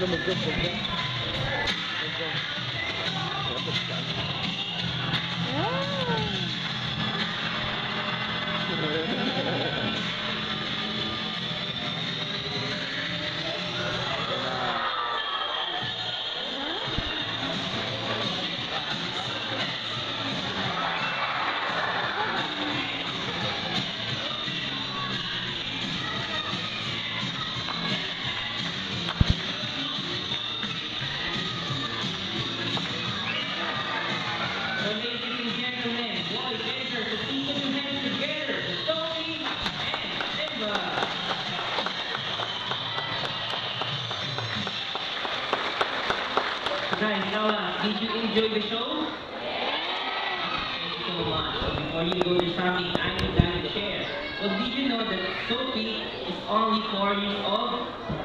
でも結構ね。Guys, now, uh, did you enjoy the show? Thank you so much. So before you go to something, I would like to share. Well, did you know that Sophie is only four years old?